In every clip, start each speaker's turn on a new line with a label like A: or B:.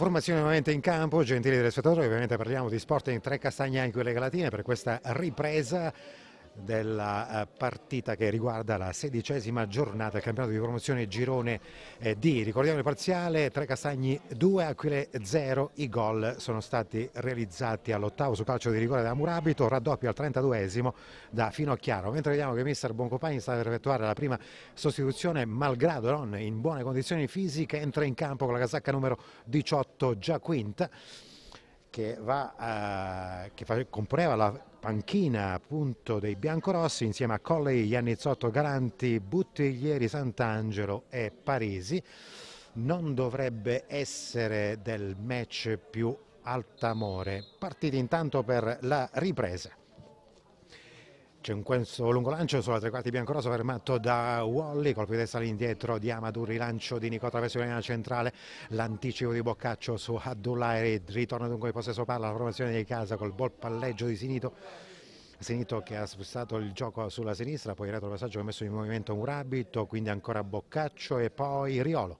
A: Formazione nuovamente in campo, gentili telespettatori, ovviamente parliamo di Sporting Tre Castagnani con le Galatine per questa ripresa della eh, partita che riguarda la sedicesima giornata del campionato di promozione girone eh, D. Ricordiamo il parziale, Tre Castagni 2, Aquile 0, i gol sono stati realizzati all'ottavo su calcio di rigore da Murabito, raddoppio al 32esimo da Finocchiaro, mentre vediamo che mister Boncompagni sta per effettuare la prima sostituzione, malgrado non in buone condizioni fisiche, entra in campo con la casacca numero 18 già quinta che, va, eh, che componeva la panchina appunto dei biancorossi insieme a Colley, Iannizzotto, Garanti, Buttiglieri, Sant'Angelo e Parisi. Non dovrebbe essere del match più altamore. Partiti intanto per la ripresa. C'è un questo lungo lancio sulla tre quarti biancorosa fermato da Wally, colpo di testa all'indietro di Amadou, rilancio di Nico attraverso linea centrale, l'anticipo di Boccaccio su Abdullahi, ritorno dunque di possesso palla, la formazione di casa col bol palleggio di Sinito. Sinito che ha spostato il gioco sulla sinistra, poi il retropassaggio che ha messo in movimento Murabito, quindi ancora Boccaccio e poi Riolo.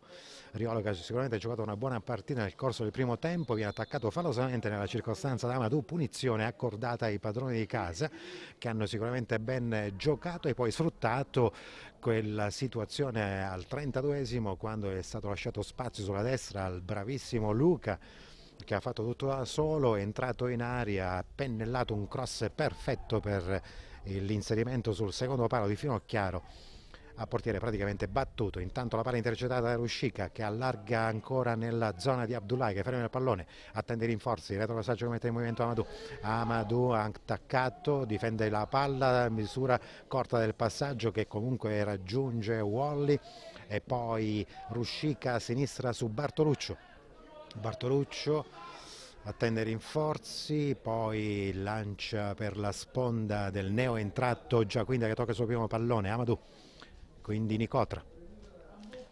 A: Riolo che ha sicuramente giocato una buona partita nel corso del primo tempo, viene attaccato falosamente nella circostanza da Amadou, punizione accordata ai padroni di casa che hanno sicuramente ben giocato e poi sfruttato quella situazione al 32esimo quando è stato lasciato spazio sulla destra al bravissimo Luca che ha fatto tutto da solo, è entrato in aria, ha pennellato un cross perfetto per l'inserimento sul secondo palo di Finocchiaro a portiere praticamente battuto. Intanto la palla intercettata da Ruscica che allarga ancora nella zona di Abdullahi che ferma il pallone, attende i rinforzi, retropassaggio che mette in movimento Amadou. Amadou attaccato, difende la palla, misura corta del passaggio che comunque raggiunge Wally e poi Ruscica a sinistra su Bartoluccio. Bartoluccio attende rinforzi, poi lancia per la sponda del neo entrato Giaquinda che tocca il suo primo pallone, Amadou quindi Nicotra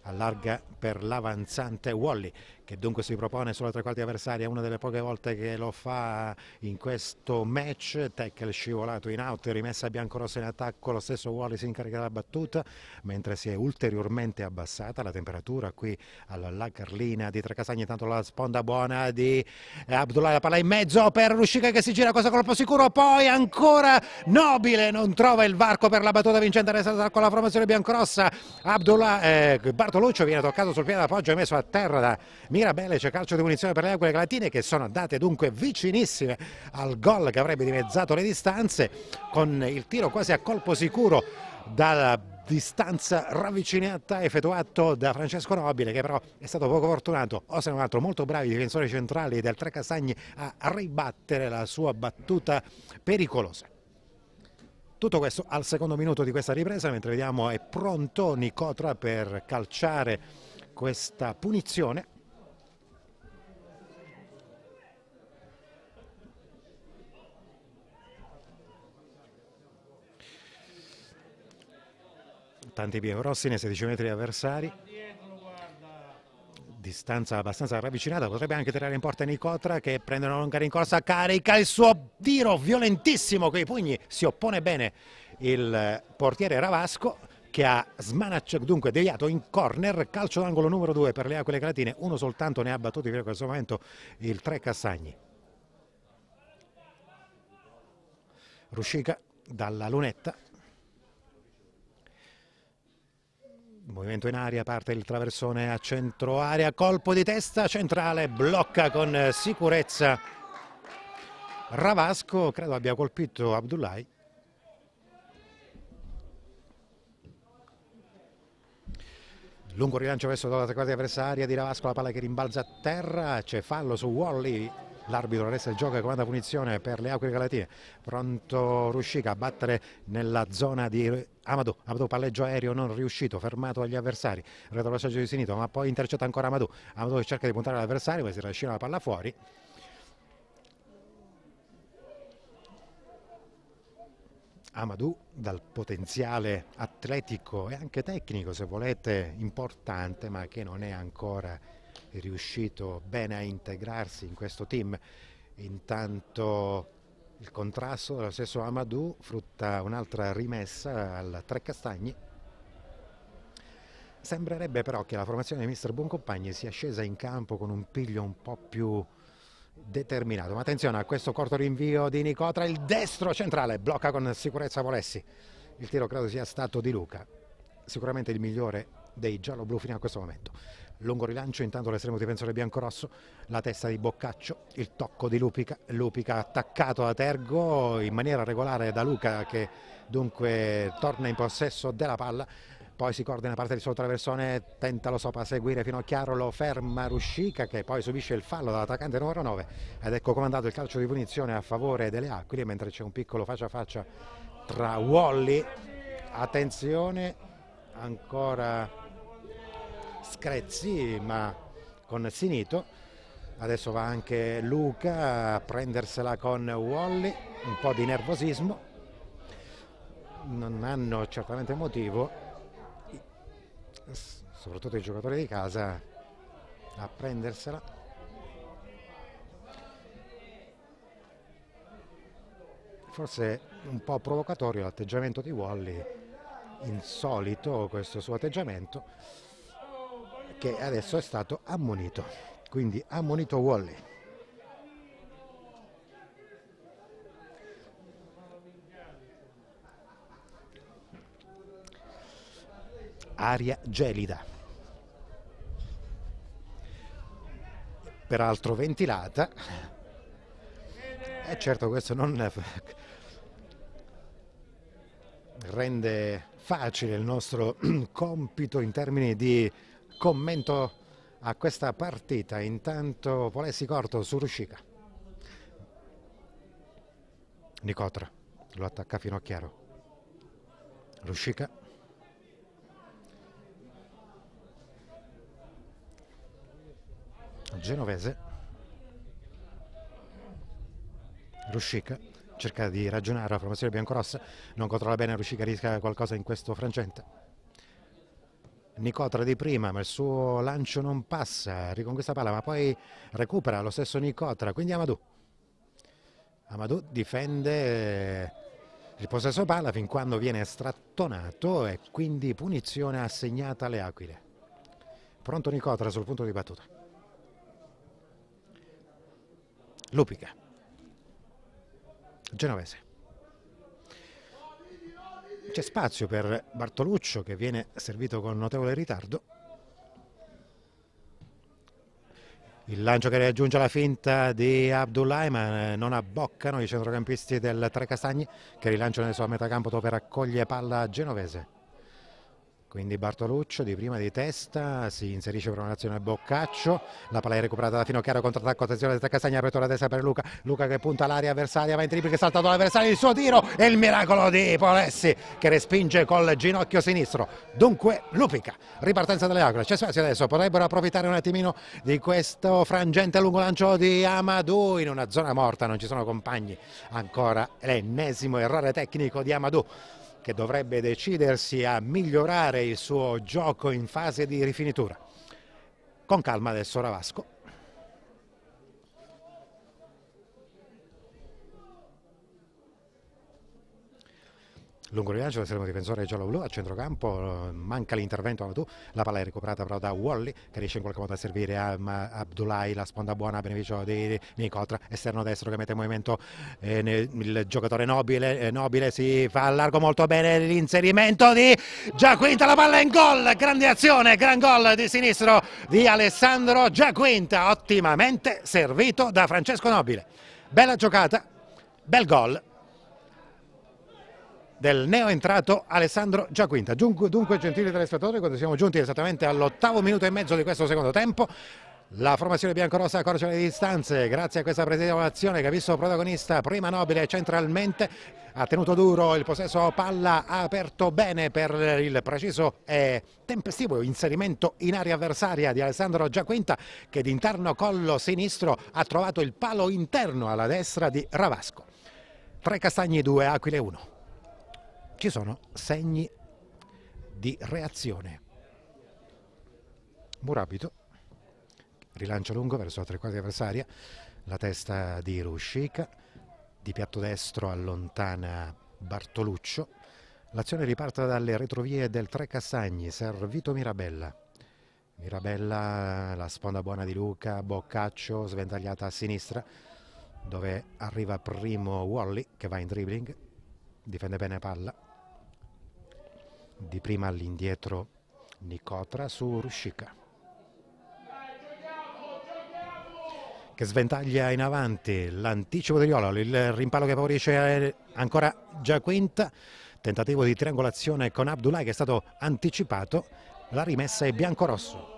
A: allarga per l'avanzante Wally che dunque si propone sulla tre quarti avversaria, una delle poche volte che lo fa in questo match, tackle scivolato in out, rimessa biancorossa in attacco, lo stesso Wally si incarica della battuta, mentre si è ulteriormente abbassata la temperatura qui alla Carlina di Tracasagni, tanto la sponda buona di Abdullah, la palla in mezzo per Ruscica che si gira, cosa colpo sicuro, poi ancora Nobile, non trova il varco per la battuta vincente restata con la formazione biancorossa, Abdullah, eh, Bartoluccio viene toccato sul piede d'appoggio e messo a terra da Mirabelle c'è calcio di munizione per le Aquile Galatine che sono andate dunque vicinissime al gol che avrebbe dimezzato le distanze con il tiro quasi a colpo sicuro dalla distanza ravvicinata effettuato da Francesco Nobile che però è stato poco fortunato o se non altro molto bravi difensori centrali del Tre Castagni a ribattere la sua battuta pericolosa. Tutto questo al secondo minuto di questa ripresa mentre vediamo è pronto Nicotra per calciare questa punizione tanti bielorossi nei 16 metri avversari. Distanza abbastanza ravvicinata potrebbe anche tirare in porta Nicotra che prende una longa rincorsa carica il suo tiro violentissimo con i pugni si oppone bene il portiere Ravasco che ha smanacciato, dunque deviato in corner, calcio d'angolo numero 2 per le Aquile Calatine, uno soltanto ne ha battuti fino a questo momento il Tre Cassagni. Ruscica dalla lunetta, movimento in aria, parte il traversone a centro area, colpo di testa centrale, blocca con sicurezza Ravasco, credo abbia colpito Abdullahi. Lungo rilancio verso la tre avversaria di Ravasco, la palla che rimbalza a terra, c'è fallo su Wally, l'arbitro resta il gioco e comanda punizione per le Aquile Galatine. Pronto Ruscica a battere nella zona di Amadou, Amadou palleggio aereo non riuscito, fermato agli avversari. Retropassaggio di Sinito ma poi intercetta ancora Amadou. Amadou cerca di puntare all'avversario ma si trascina la palla fuori. Amadou dal potenziale atletico e anche tecnico se volete importante ma che non è ancora riuscito bene a integrarsi in questo team. Intanto il contrasto dello stesso Amadou frutta un'altra rimessa al Tre Castagni. Sembrerebbe però che la formazione di mister Buoncompagni sia scesa in campo con un piglio un po' più determinato. Ma attenzione a questo corto rinvio di Nicotra, il destro centrale blocca con sicurezza Volessi. Il tiro credo sia stato di Luca, sicuramente il migliore dei giallo-blu fino a questo momento. Lungo rilancio, intanto l'estremo difensore biancorosso, la testa di Boccaccio, il tocco di Lupica, Lupica attaccato a Tergo in maniera regolare da Luca che dunque torna in possesso della palla poi si coordina parte di sottraversone, tenta lo Sopa a seguire fino a Chiaro, lo ferma Ruscica che poi subisce il fallo dall'attaccante numero 9 ed è comandato il calcio di punizione a favore delle Aquile mentre c'è un piccolo faccia a faccia tra Wally, attenzione ancora Screzzi ma con Sinito, adesso va anche Luca a prendersela con Wally, un po' di nervosismo, non hanno certamente motivo. Soprattutto i giocatori di casa, a prendersela. Forse un po' provocatorio l'atteggiamento di Wally, insolito questo suo atteggiamento, che adesso è stato ammonito. Quindi ammonito Wally. aria gelida. Peraltro ventilata. E certo questo non rende facile il nostro compito in termini di commento a questa partita. Intanto Polessi corto su Ruscica. Nicotra lo attacca fino a chiaro. Ruscica genovese Ruscica cerca di ragionare la formazione biancorossa non controlla bene Ruscica rischia qualcosa in questo frangente Nicotra di prima ma il suo lancio non passa. Riconquista palla ma poi recupera lo stesso Nicotra quindi Amadou. Amadou difende il possesso palla fin quando viene strattonato e quindi punizione assegnata alle Aquile. Pronto Nicotra sul punto di battuta. Lupica, Genovese. C'è spazio per Bartoluccio che viene servito con notevole ritardo. Il lancio che raggiunge la finta di Abdullahi ma non abboccano i centrocampisti del Tre Castagni che rilanciano adesso a metà campo dopo raccoglie palla genovese. Quindi Bartoluccio di prima di testa si inserisce per un'azione Boccaccio, la palla è recuperata da Fino Chiaro, contrattacco, attenzione da Castagna, aperto la destra per Luca, Luca che punta all'aria avversaria, va in tripli che salta l'avversario, il suo tiro e il miracolo di Polessi che respinge col ginocchio sinistro. Dunque Lupica, ripartenza delle Acre, c'è spazio adesso, potrebbero approfittare un attimino di questo frangente lungo lancio di Amadou in una zona morta, non ci sono compagni, ancora. L'ennesimo errore tecnico di Amadou che dovrebbe decidersi a migliorare il suo gioco in fase di rifinitura. Con calma adesso Ravasco. Lungo rilancio l'estremo difensore giallo-blu a centrocampo, manca l'intervento a tu, la palla è recuperata però da Wally che riesce in qualche modo a servire a Abdullahi, la sponda buona a beneficio di Nicotra, esterno destro che mette in movimento eh, il giocatore nobile, eh, nobile si fa a largo molto bene l'inserimento di Giaquinta, la palla in gol, grande azione, gran gol di sinistro di Alessandro Giaquinta, ottimamente servito da Francesco Nobile. Bella giocata, bel gol del neoentrato Alessandro Giaquinta. Dunque, dunque, gentili telespettatori, quando siamo giunti esattamente all'ottavo minuto e mezzo di questo secondo tempo, la formazione biancorossa accorcia le distanze grazie a questa azione che ha visto protagonista prima Nobile centralmente, ha tenuto duro il possesso palla, ha aperto bene per il preciso e tempestivo inserimento in area avversaria di Alessandro Giaquinta che d'interno collo sinistro ha trovato il palo interno alla destra di Ravasco. Tre castagni, due aquile, uno ci sono segni di reazione. Murabito, rilancio lungo verso la tre quarti avversaria, la testa di Ruscica, di piatto destro allontana Bartoluccio, L'azione riparte dalle retrovie del Tre Castagni, servito Mirabella. Mirabella, la sponda buona di Luca, Boccaccio sventagliata a sinistra dove arriva primo Wally che va in dribbling, difende bene palla. Di prima all'indietro Nicotra su Ruscica. Che sventaglia in avanti l'anticipo di Riolo, il rimpallo che favorisce ancora Giaquinta, tentativo di triangolazione con Abdullah che è stato anticipato la rimessa è bianco-rosso.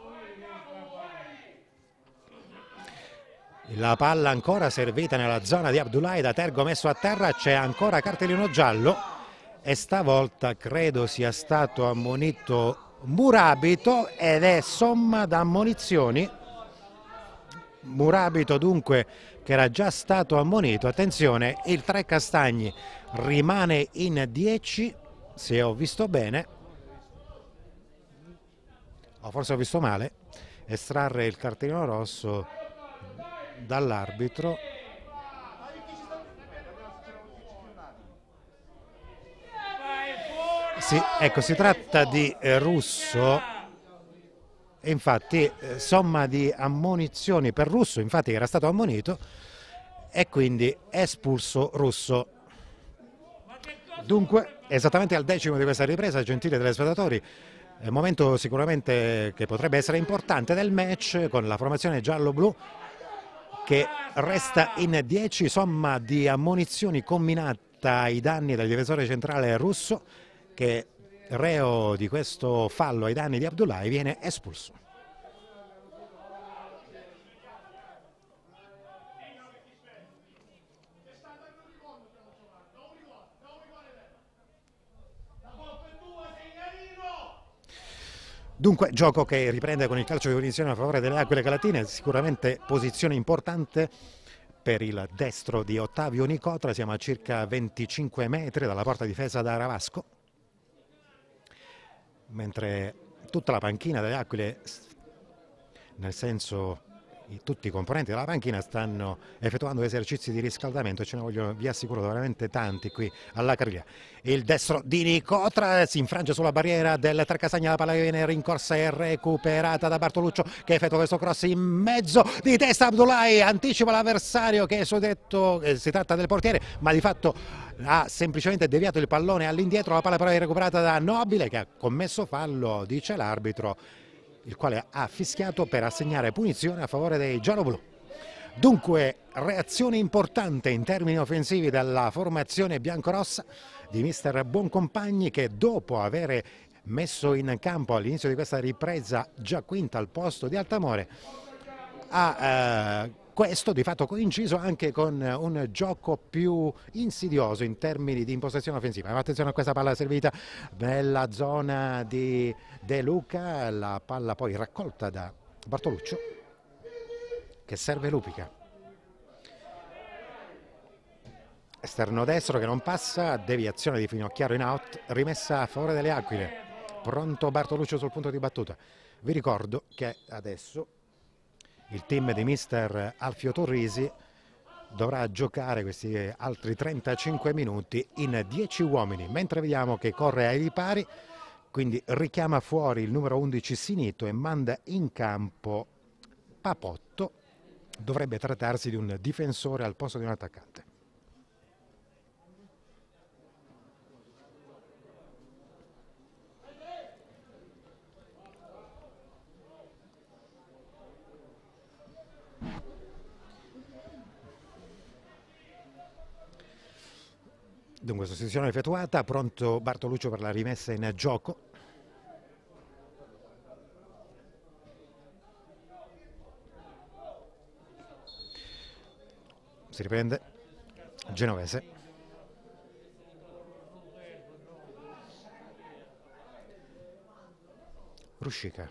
A: La palla ancora servita nella zona di Abdullah da Tergo messo a terra, c'è ancora cartellino giallo e stavolta credo sia stato ammonito Murabito ed è somma da ammonizioni. Murabito dunque che era già stato ammonito, attenzione, il Tre Castagni rimane in 10 se ho visto bene o forse ho visto male, estrarre il cartellino rosso dall'arbitro. Sì, ecco, si tratta di eh, Russo infatti eh, somma di ammonizioni per Russo, infatti era stato ammonito e quindi espulso Russo. Dunque, esattamente al decimo di questa ripresa, gentili telespettatori, un momento sicuramente che potrebbe essere importante del match con la formazione giallo-blu che resta in 10 somma di ammonizioni combinata ai danni del difensore centrale russo che reo di questo fallo ai danni di Abdullahi viene espulso. Dunque gioco che riprende con il calcio di punizione a favore delle Aquile Calatine, sicuramente posizione importante per il destro di Ottavio Nicotra, siamo a circa 25 metri dalla porta difesa da Ravasco, mentre tutta la panchina delle Aquile, nel senso tutti i componenti della panchina stanno effettuando esercizi di riscaldamento, ce ne vogliono, vi assicuro, veramente tanti qui alla carriera. Il destro di Nicotra si infrange sulla barriera del Tracasagna, la palla viene rincorsa e recuperata da Bartoluccio che effettua questo cross in mezzo di testa Abdullahi, anticipa l'avversario che è suddetto, eh, si tratta del portiere, ma di fatto ha semplicemente deviato il pallone all'indietro, la palla però è recuperata da Nobile che ha commesso fallo, dice l'arbitro il quale ha fischiato per assegnare punizione a favore dei gialloblu. Dunque, reazione importante in termini offensivi dalla formazione biancorossa di mister Buoncompagni che dopo aver messo in campo all'inizio di questa ripresa già quinta al posto di Altamore ha eh, questo di fatto coinciso anche con un gioco più insidioso in termini di impostazione offensiva. Ma attenzione a questa palla servita nella zona di De Luca, la palla poi raccolta da Bartoluccio che serve Lupica. Esterno destro che non passa, deviazione di Finocchiaro in out, rimessa a favore delle Aquile. Pronto Bartoluccio sul punto di battuta. Vi ricordo che adesso il team di mister Alfio Torrisi dovrà giocare questi altri 35 minuti in 10 uomini, mentre vediamo che corre ai ripari, quindi richiama fuori il numero 11 Sinito e manda in campo Papotto, dovrebbe trattarsi di un difensore al posto di un attaccante. Dunque sostituzione effettuata, pronto Bartoluccio per la rimessa in gioco. Si riprende Genovese. Ruscica.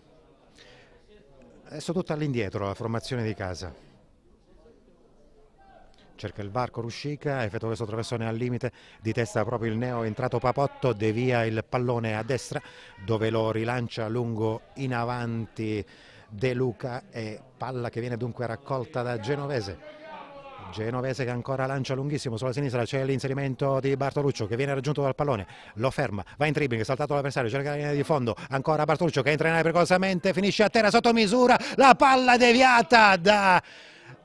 A: Adesso tutta all'indietro la formazione di casa cerca il varco Ruscica, effettua questo traversone al limite, di testa proprio il neo entrato Papotto, devia il pallone a destra dove lo rilancia lungo in avanti De Luca e palla che viene dunque raccolta da Genovese. Genovese che ancora lancia lunghissimo sulla sinistra, c'è l'inserimento di Bartoluccio che viene raggiunto dal pallone, lo ferma, va in dribbling, saltato l'avversario, cerca la linea di fondo, ancora Bartoluccio che entra in aria pericolosamente, finisce a terra sotto misura, la palla deviata da...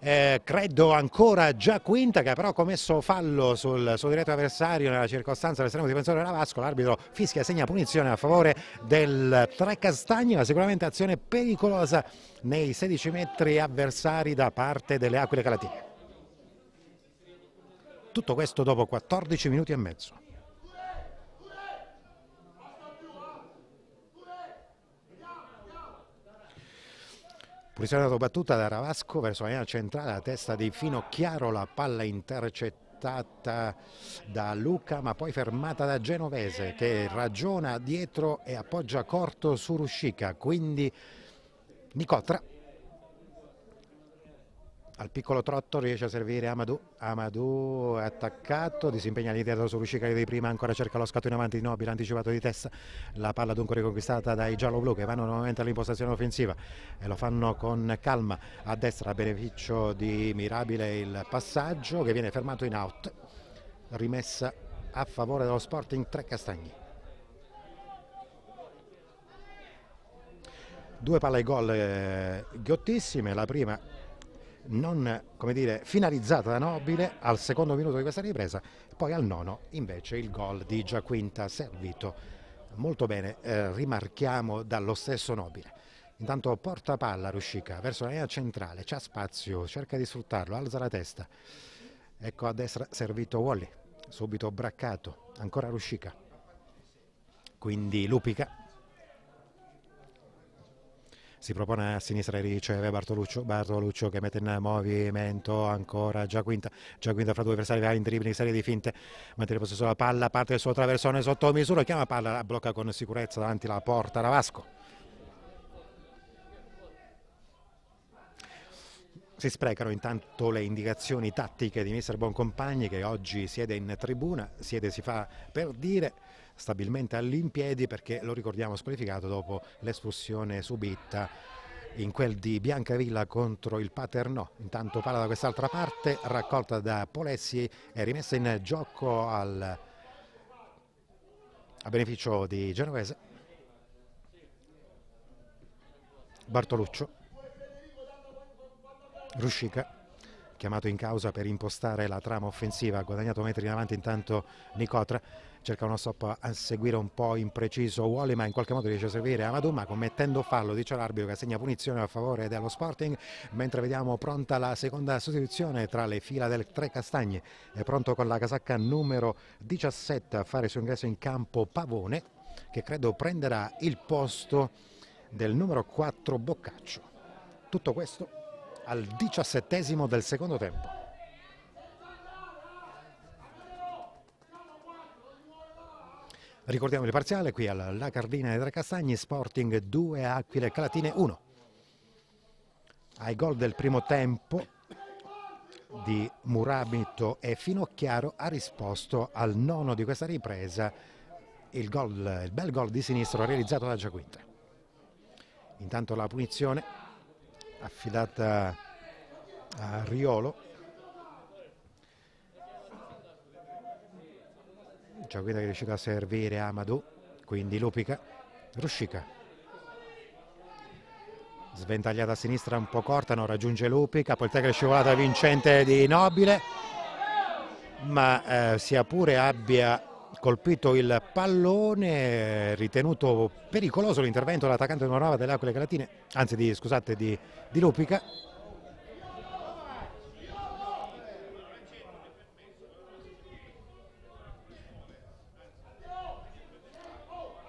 A: Eh, credo ancora già quinta che ha però commesso fallo sul suo diretto avversario nella circostanza dell'estremo difensore della Vasco l'arbitro fischia segna punizione a favore del Tre Castagni ma sicuramente azione pericolosa nei 16 metri avversari da parte delle Aquile Calatine tutto questo dopo 14 minuti e mezzo. Punizione battuta da Ravasco verso la linea centrale, la testa di Finocchiaro, la palla intercettata da Luca ma poi fermata da Genovese che ragiona dietro e appoggia corto su Ruscica, quindi Nicotra al piccolo trotto riesce a servire Amadou, Amadou è attaccato, disimpegna l'indietro su Ruscica di prima, ancora cerca lo scatto in avanti di Nobile, anticipato di testa, la palla dunque riconquistata dai giallo-blu che vanno nuovamente all'impostazione offensiva e lo fanno con calma. A destra a beneficio di Mirabile il passaggio che viene fermato in out, rimessa a favore dello Sporting Tre Castagni. Due palle gol eh, ghiottissime, la prima non come dire, finalizzata da Nobile al secondo minuto di questa ripresa, poi al nono invece il gol di Giaquinta servito molto bene, eh, rimarchiamo dallo stesso Nobile. Intanto porta palla Ruscica verso la linea centrale, c'ha spazio, cerca di sfruttarlo, alza la testa. Ecco a destra servito Wally, subito braccato, ancora Ruscica. Quindi Lupica si propone a sinistra e riceve Bartoluccio, Bartoluccio che mette in movimento ancora Giaquinta, Giaquinta fra due avversari va in dribbling, serie di finte, mantiene possesso della palla, parte il suo traversone sotto misura, chiama palla, la blocca con sicurezza davanti alla porta Ravasco. Si sprecano intanto le indicazioni tattiche di mister Boncompagni che oggi siede in tribuna, siede si fa per dire stabilmente all'impiedi perché lo ricordiamo squalificato dopo l'espulsione subita in quel di Biancavilla contro il Paternò. Intanto palla da quest'altra parte, raccolta da Polessi e rimessa in gioco al, a beneficio di Genovese. Bartoluccio, Ruscica, chiamato in causa per impostare la trama offensiva, ha guadagnato metri in avanti intanto Nicotra cerca uno stop a seguire un po' impreciso Wally ma in qualche modo riesce a servire Amadou ma commettendo fallo dice l'arbitro che assegna punizione a favore dello Sporting mentre vediamo pronta la seconda sostituzione tra le fila del Tre Castagni è pronto con la casacca numero 17 a fare il suo ingresso in campo Pavone che credo prenderà il posto del numero 4 Boccaccio. Tutto questo al diciassettesimo del secondo tempo Ricordiamo il parziale qui alla Cardina dei Tre Castagni, Sporting 2, Aquile Calatine 1. Ai gol del primo tempo di Murabito e Finocchiaro ha risposto al nono di questa ripresa il, gol, il bel gol di sinistro realizzato da Giaquinta. Intanto la punizione affidata a Riolo. Giaguida che è riuscito a servire Amadou, quindi Lupica, Ruscica. Sventagliata a sinistra un po' corta, non raggiunge Lupica, poi il tackle scivolata vincente di Nobile, ma eh, sia pure abbia colpito il pallone, ritenuto pericoloso l'intervento dell'attaccante numero 9 dell'Aquile Calatine, anzi di, scusate, di, di Lupica,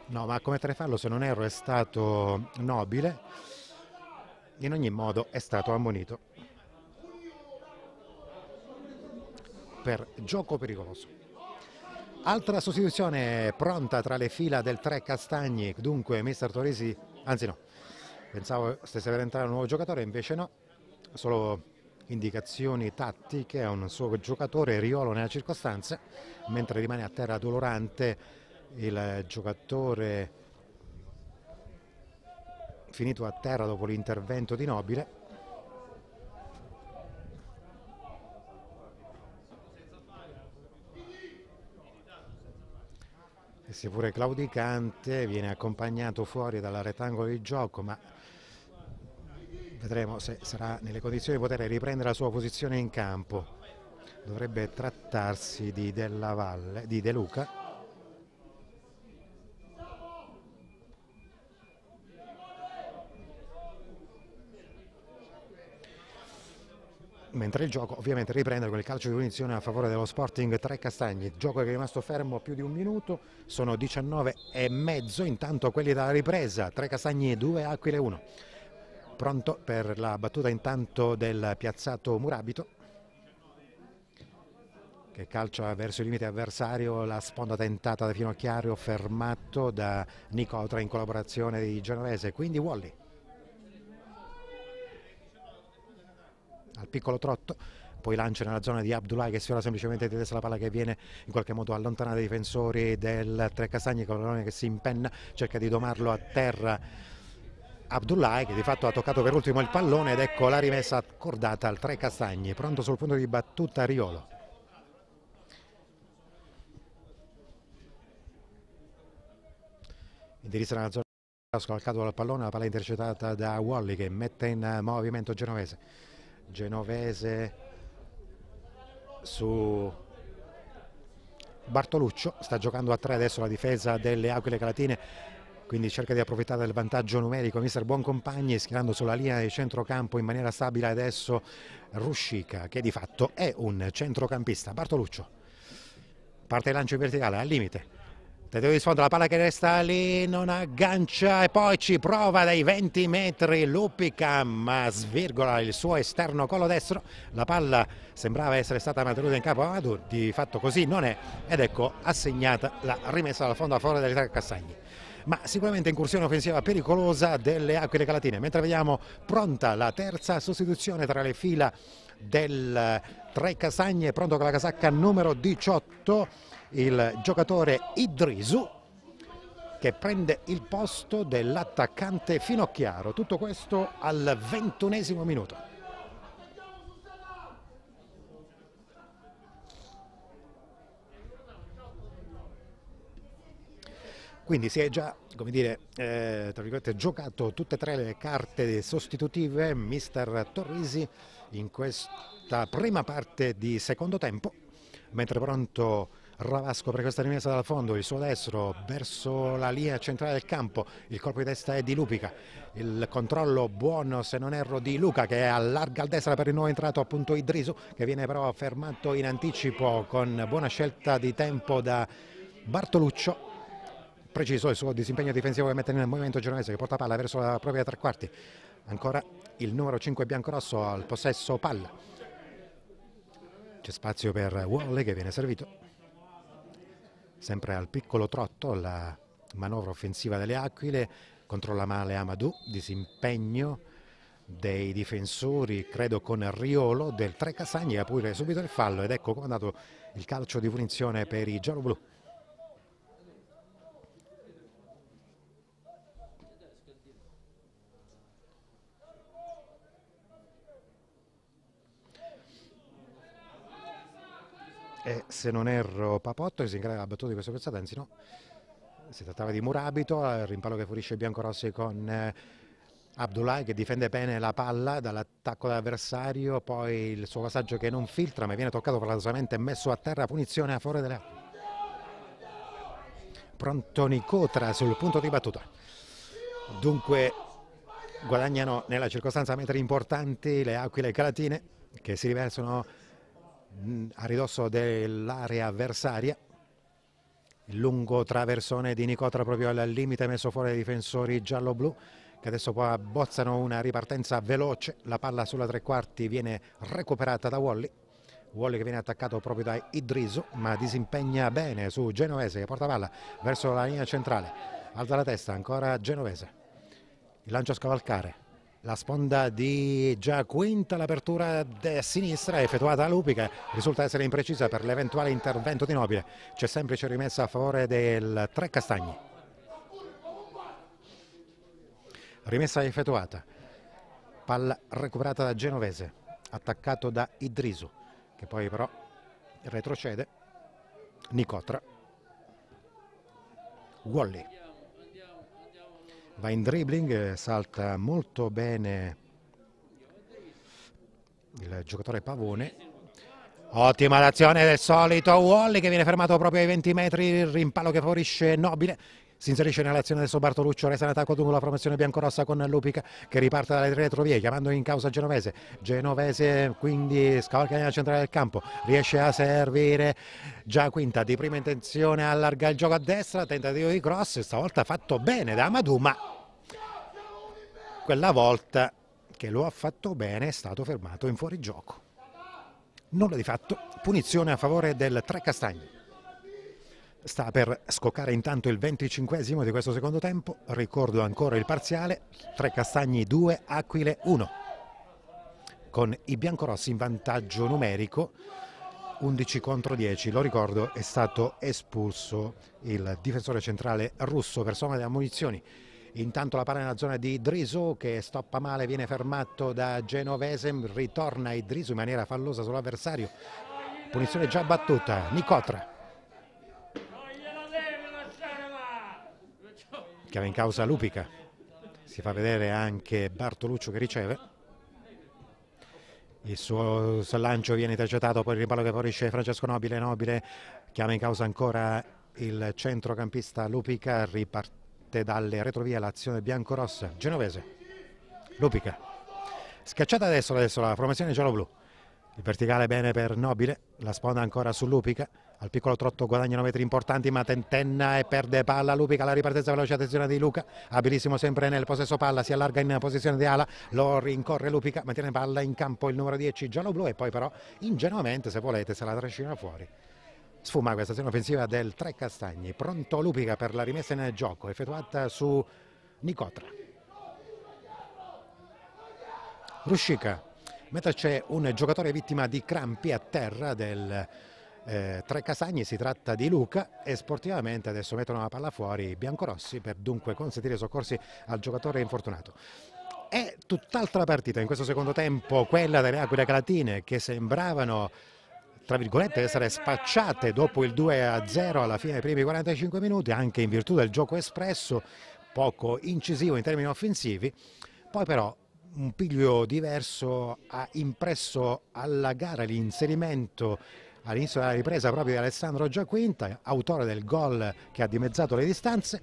A: No, ma come farlo se non erro è stato nobile, in ogni modo è stato ammonito per gioco pericoloso. Altra sostituzione pronta tra le fila del tre Castagni, dunque mister Torisi, anzi no, pensavo stesse per entrare un nuovo giocatore, invece no, solo indicazioni tattiche a un suo giocatore, Riolo nella circostanza, mentre rimane a terra dolorante il giocatore finito a terra dopo l'intervento di Nobile sia pure claudicante, viene accompagnato fuori dalla rettangolo di gioco, ma vedremo se sarà nelle condizioni di poter riprendere la sua posizione in campo. Dovrebbe trattarsi di Della Valle, di De Luca. Mentre il gioco ovviamente riprende con il calcio di punizione a favore dello Sporting Tre Castagni, gioco che è rimasto fermo più di un minuto, sono 19 e mezzo, intanto quelli dalla ripresa, Tre Castagni 2, Aquile 1. Pronto per la battuta intanto del piazzato Murabito che calcia verso il limite avversario, la sponda tentata da Finocchiario fermato da Nicotra in collaborazione di Genovese, quindi Wally. Al piccolo trotto poi lancia nella zona di Abdullah che sfiora semplicemente di testa la palla che viene in qualche modo allontanata dai difensori del Tre Castagni con che si impenna, cerca di domarlo a terra Abdullah che di fatto ha toccato per ultimo il pallone ed ecco la rimessa accordata al Tre Castagni, pronto sul punto di battuta Riolo. Indirizza nella zona scavalcato dal pallone, la palla intercettata da Wally che mette in movimento Genovese genovese su Bartoluccio, sta giocando a tre adesso la difesa delle Aquile Calatine, quindi cerca di approfittare del vantaggio numerico. Mister Buoncompagni schierando sulla linea di centrocampo in maniera stabile adesso Ruscica che di fatto è un centrocampista. Bartoluccio parte il lancio in verticale al limite, Tentativo di sfondo, la palla che resta lì, non aggancia e poi ci prova dai 20 metri Lupica ma svirgola il suo esterno collo destro. La palla sembrava essere stata mantenuta in capo a Madur, di fatto così non è. Ed ecco assegnata la rimessa dal fondo a favore delle tre Castagni ma sicuramente incursione offensiva pericolosa delle Aquile Calatine, mentre vediamo pronta la terza sostituzione tra le fila del Tre Casagne, pronto con la casacca numero 18 il giocatore Idrisu che prende il posto dell'attaccante Finocchiaro. Tutto questo al ventunesimo minuto. Quindi si è già, come dire, eh, giocato tutte e tre le carte sostitutive mister Torrisi in questa prima parte di secondo tempo, mentre pronto Ravasco per questa rimessa dal fondo, il suo destro verso la linea centrale del campo, il colpo di testa è di Lupica, il controllo buono se non erro di Luca che allarga al destra per il nuovo entrato appunto Idrisu che viene però fermato in anticipo con buona scelta di tempo da Bartoluccio. Preciso il suo disimpegno difensivo che mette nel movimento genovese che porta palla verso la propria tre quarti. Ancora il numero 5 biancorosso al possesso palla. C'è spazio per Wally che viene servito sempre al piccolo trotto la manovra offensiva delle Aquile, controlla male Amadou, disimpegno dei difensori, credo con Riolo del Tre Casagni, ha pure subito il fallo ed ecco come è andato il calcio di punizione per i giallo-blu. E se non erro Papotto che si incarica la battuta di questo piazzata, anzi no, si trattava di Murabito, il rimpallo che furisce Biancorossi con eh, Abdullah che difende bene la palla dall'attacco dell'avversario, poi il suo passaggio che non filtra ma viene toccato coraggiosamente messo a terra, punizione a favore delle Pronto Nicotra sul punto di battuta. Dunque guadagnano nella circostanza metri importanti le Aquile Calatine che si riversano a ridosso dell'area avversaria. Lungo traversone di Nicotra proprio al limite messo fuori dai difensori giallo-blu che adesso poi abbozzano una ripartenza veloce. La palla sulla tre quarti viene recuperata da Wally. Wally che viene attaccato proprio da Idrisu ma disimpegna bene su Genovese che porta palla verso la linea centrale. Alza la testa ancora Genovese. Il lancio a scavalcare la sponda di già quinta l'apertura a sinistra effettuata da Lupi che risulta essere imprecisa per l'eventuale intervento di Nobile. C'è semplice rimessa a favore del Tre Castagni. Rimessa effettuata. Palla recuperata da Genovese attaccato da Idrisu che poi però retrocede. Nicotra. Wally. Va in dribbling, salta molto bene il giocatore Pavone. Ottima l'azione del solito Wally che viene fermato proprio ai 20 metri, il rimpallo che favorisce Nobile. Si inserisce nell'azione adesso Bartoluccio, resta in attacco dunque la formazione biancorossa con Lupica che riparte dalle retrovie chiamando in causa Genovese. Genovese quindi scavalca nella centrale del campo, riesce a servire già quinta di prima intenzione, allarga il gioco a destra, tentativo di cross, stavolta fatto bene da Amadou ma quella volta che lo ha fatto bene è stato fermato in fuorigioco. Nulla di fatto, punizione a favore del Tre Castagni. Sta per scoccare intanto il 25 di questo secondo tempo, ricordo ancora il parziale, Tre Castagni 2, Aquile 1, con i biancorossi in vantaggio numerico 11 contro 10, lo ricordo è stato espulso il difensore centrale russo per somma delle ammunizioni. Intanto la palla nella zona di Idrisu che stoppa male, viene fermato da Genovese, ritorna Idrisu in maniera fallosa sull'avversario. Punizione già battuta, Nicotra chiama in causa Lupica, si fa vedere anche Bartoluccio che riceve. Il suo lancio viene intercettato, poi il rimpallo che favorisce Francesco Nobile, Nobile chiama in causa ancora il centrocampista Lupica, riparte dalle retrovie l'azione biancorossa genovese. Lupica, schiacciata adesso, adesso la formazione giallo-blu. Il verticale bene per Nobile, la sponda ancora su Lupica, al piccolo trotto guadagnano metri importanti ma tentenna e perde palla. Lupica la ripartenza veloce attenzione di Luca. Abilissimo sempre nel possesso palla si allarga in posizione di ala. Lo rincorre Lupica mantiene palla in campo il numero 10 giallo-blu e poi però ingenuamente se volete se la trascina fuori. Sfuma questa azione offensiva del Tre Castagni. Pronto Lupica per la rimessa nel gioco effettuata su Nicotra. Ruscica mentre c'è un giocatore vittima di crampi a terra del eh, Tre si tratta di Luca e sportivamente adesso mettono la palla fuori i biancorossi per dunque consentire soccorsi al giocatore infortunato. È tutt'altra partita in questo secondo tempo quella delle Aquile Calatine che sembravano tra virgolette essere spacciate dopo il 2-0 alla fine dei primi 45 minuti anche in virtù del gioco espresso poco incisivo in termini offensivi poi però un piglio diverso ha impresso alla gara l'inserimento all'inizio della ripresa proprio di Alessandro Giaquinta, autore del gol che ha dimezzato le distanze,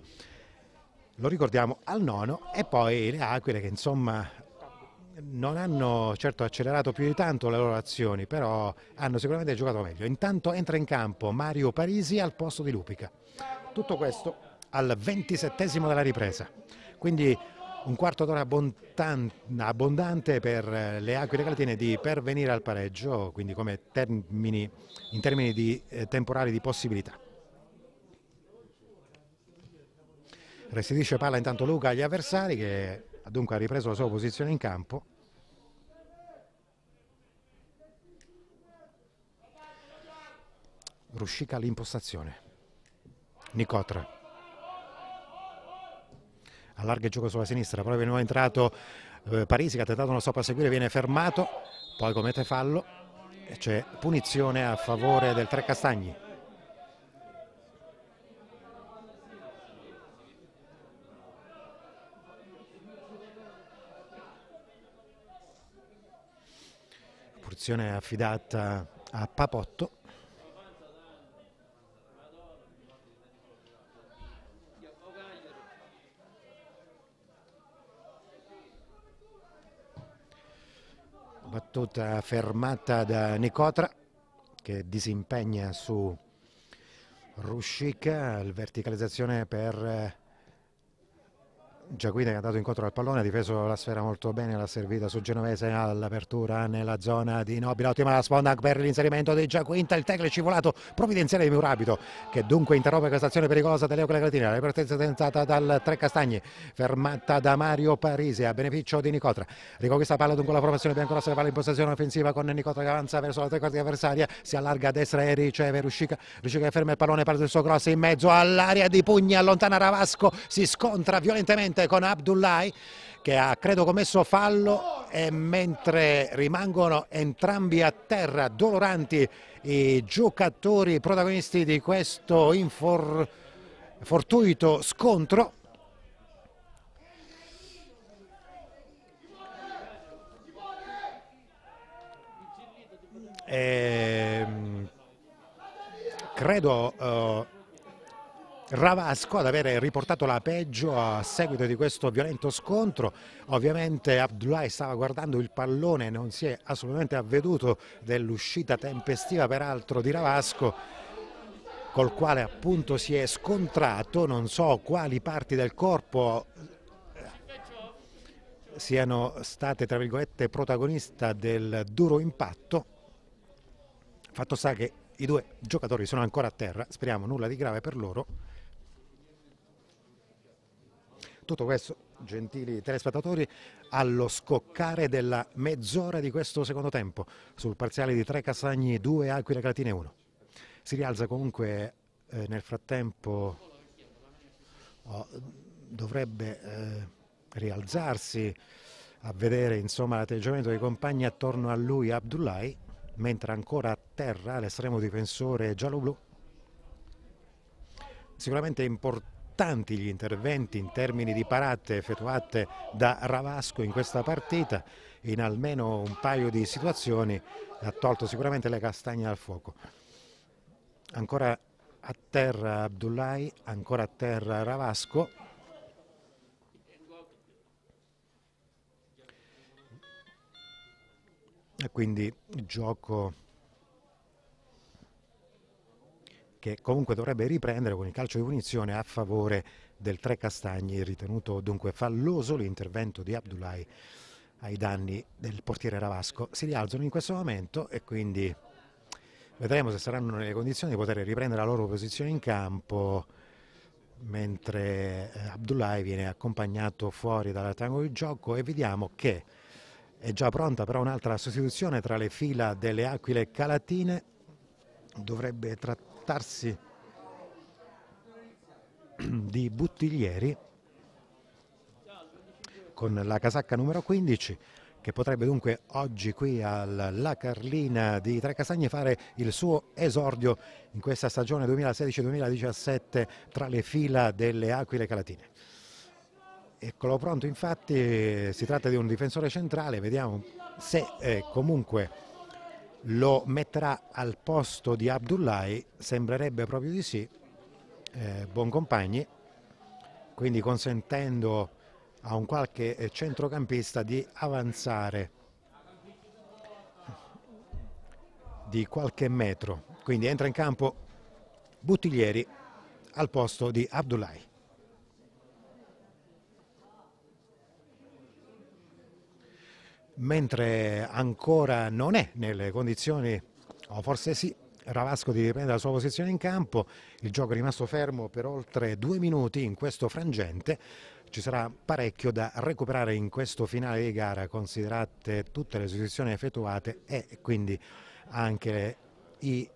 A: lo ricordiamo al nono, e poi le Aquile che insomma non hanno certo accelerato più di tanto le loro azioni, però hanno sicuramente giocato meglio. Intanto entra in campo Mario Parisi al posto di Lupica. Tutto questo al ventisettesimo della ripresa. Quindi un quarto d'ora abbondante per eh, le Aquile Calatine di pervenire al pareggio, quindi termini, in termini di eh, temporali di possibilità. Restituisce palla intanto Luca agli avversari che dunque ha ripreso la sua posizione in campo. Ruscica l'impostazione. Nicotra allarga il gioco sulla sinistra, proprio è entrato eh, Parisi che ha tentato uno stop a seguire, viene fermato, poi commette fallo e c'è punizione a favore del Tre Castagni. Punizione affidata a Papotto. Battuta fermata da Nicotra che disimpegna su Ruscica, verticalizzazione per Giaguida che è andato incontro al pallone, ha difeso la sfera molto bene, l'ha servita su Genovese all'apertura nella zona di Nobile, ottima la sponda per l'inserimento di Giaquinta, il tackle scivolato provvidenziale di Murabito che dunque interrompe questa azione pericolosa dell'Eo Clagratina, la ripartenza tentata dal Tre Castagni, fermata da Mario Parisi a beneficio di Nicotra, riconquista palla dunque la formazione biancorossa che va in possessione offensiva con Nicotra che avanza verso la tre quarti avversaria, si allarga a destra e riceve Ruscica, Ruscica che ferma il pallone, parte il suo cross in mezzo all'area di pugni, allontana Ravasco, si scontra violentemente con Abdullahi che ha credo commesso fallo e mentre rimangono entrambi a terra doloranti i giocatori protagonisti di questo infor, fortuito scontro. E, ehm, credo uh, Ravasco ad avere riportato la peggio a seguito di questo violento scontro. Ovviamente Abdullahi stava guardando il pallone, non si è assolutamente avveduto dell'uscita tempestiva peraltro di Ravasco col quale appunto si è scontrato, non so quali parti del corpo siano state tra virgolette protagonista del duro impatto. Fatto sta che i due giocatori sono ancora a terra, speriamo nulla di grave per loro. Tutto questo, gentili telespettatori, allo scoccare della mezz'ora di questo secondo tempo, sul parziale di 3 Castagni 2, Aquile Catine 1. Si rialza comunque eh, nel frattempo, oh, dovrebbe eh, rialzarsi a vedere l'atteggiamento dei compagni attorno a lui Abdullahi, mentre ancora a terra l'estremo difensore giallo-blu. Sicuramente importante importanti gli interventi in termini di parate effettuate da Ravasco in questa partita, in almeno un paio di situazioni ha tolto sicuramente le castagne dal fuoco. Ancora a terra Abdullahi, ancora a terra Ravasco. E quindi gioco che comunque dovrebbe riprendere con il calcio di punizione a favore del Tre Castagni, ritenuto dunque falloso l'intervento di Abdullahi ai danni del portiere Ravasco. Si rialzano in questo momento e quindi vedremo se saranno nelle condizioni di poter riprendere la loro posizione in campo mentre eh, Abdullahi viene accompagnato fuori dall'angolo di gioco e vediamo che è già pronta però un'altra sostituzione tra le fila delle Aquile Calatine dovrebbe trattare trattarsi di Buttiglieri con la casacca numero 15 che potrebbe dunque oggi qui alla Carlina di Trecastagni fare il suo esordio in questa stagione 2016-2017 tra le fila delle Aquile Calatine. Eccolo pronto infatti, si tratta di un difensore centrale, vediamo se comunque lo metterà al posto di Abdullahi, sembrerebbe proprio di sì, eh, buon compagni, quindi consentendo a un qualche centrocampista di avanzare di qualche metro. Quindi entra in campo Buttiglieri al posto di Abdullahi. Mentre ancora non è nelle condizioni, o forse sì, Ravasco di riprendere la sua posizione in campo, il gioco è rimasto fermo per oltre due minuti in questo frangente, ci sarà parecchio da recuperare in questo finale di gara considerate tutte le sostituzioni effettuate e quindi anche i,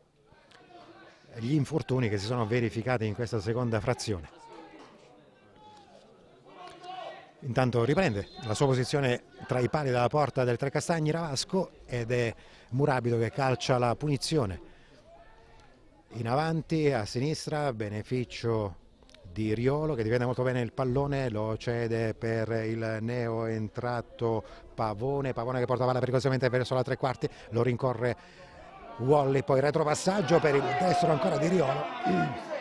A: gli infortuni che si sono verificati in questa seconda frazione. Intanto riprende la sua posizione tra i pali della porta del Trecastagni Ravasco ed è Murabido che calcia la punizione. In avanti, a sinistra, beneficio di Riolo che difende molto bene il pallone, lo cede per il neo entrato Pavone, Pavone che porta palla pericolosamente verso la tre quarti, lo rincorre Wally, poi retropassaggio per il destro ancora di Riolo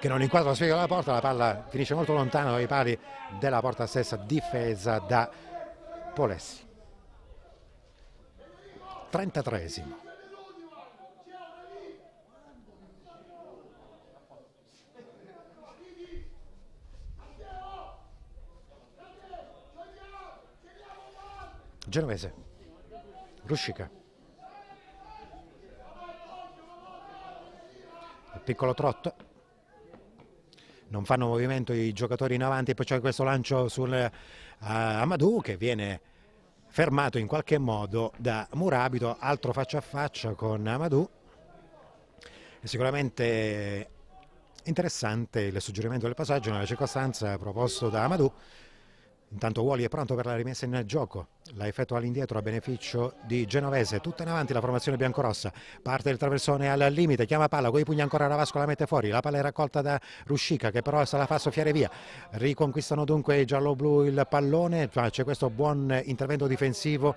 A: che non inquadra lo sfiguro della porta, la palla finisce molto lontano dai pali della porta stessa, difesa da Polessi. 33esimo. Genovese, Ruscica. Il piccolo trotto non fanno movimento i giocatori in avanti poi c'è questo lancio sul uh, Amadou che viene fermato in qualche modo da Murabito, altro faccia a faccia con Amadou. È sicuramente interessante il suggerimento del passaggio nella circostanza proposto da Amadou Intanto Wally è pronto per la rimessa in gioco, la effettua all'indietro a beneficio di Genovese, tutta in avanti la formazione biancorossa, parte il traversone al limite, chiama palla, con pugni ancora Ravasco la mette fuori, la palla è raccolta da Ruscica che però se la fa soffiare via, riconquistano dunque i giallo-blu il pallone, c'è questo buon intervento difensivo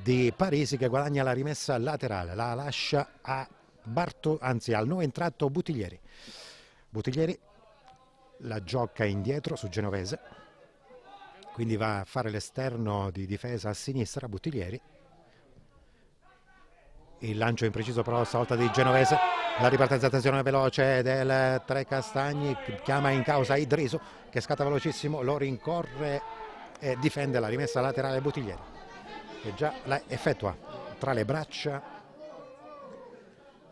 A: di Parisi che guadagna la rimessa laterale, la lascia a Barto, anzi al nuovo entrato Buttiglieri. Buttiglieri la gioca indietro su Genovese quindi va a fare l'esterno di difesa a sinistra Buttiglieri. Il lancio impreciso però stavolta di Genovese. La ripartenza attenzione veloce del Tre Castagni chiama in causa Idrisu che scatta velocissimo lo rincorre e difende la rimessa laterale Buttiglieri che già la effettua tra le braccia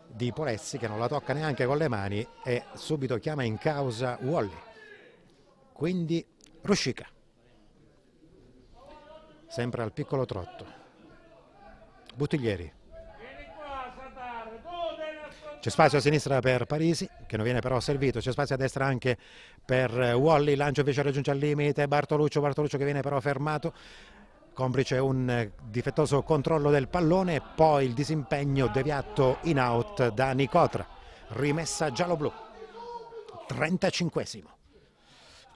A: di Polessi che non la tocca neanche con le mani e subito chiama in causa Wally. Quindi Ruscica sempre al piccolo trotto. Buttiglieri. C'è spazio a sinistra per Parisi, che non viene però servito, c'è spazio a destra anche per Wally, lancio invece raggiunge al limite, Bartoluccio, Bartoluccio che viene però fermato, complice un difettoso controllo del pallone, poi il disimpegno deviato in out da Nicotra, rimessa giallo-blu, 35esimo,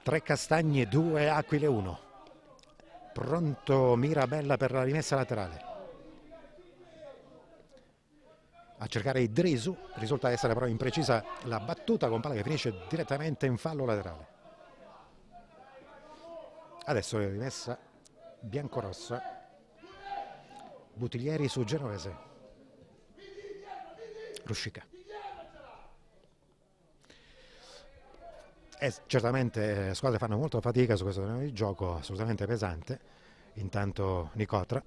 A: tre castagni, due aquile, uno. Pronto Mirabella per la rimessa laterale. A cercare Idrisu, risulta essere però imprecisa la battuta con palla che finisce direttamente in fallo laterale. Adesso la rimessa biancorossa. Buttiglieri su Genovese. Ruscica. E certamente le squadre fanno molto fatica su questo terreno di gioco assolutamente pesante. Intanto Nicotra,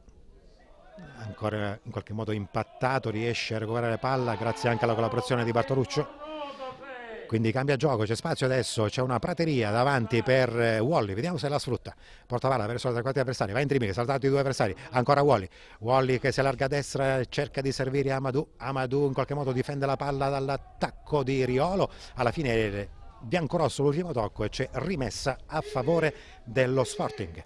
A: ancora in qualche modo impattato, riesce a recuperare palla grazie anche alla collaborazione di Bartoluccio. Quindi cambia gioco, c'è spazio adesso, c'è una prateria davanti per Wally, vediamo se la sfrutta. Porta palla verso tre quarti avversari, va in trimmi, saltato i due avversari, ancora Wally. Wally che si allarga a destra, cerca di servire Amadou. Amadou in qualche modo difende la palla dall'attacco di Riolo. Alla fine biancorosso l'ultimo tocco e c'è rimessa a favore dello Sporting.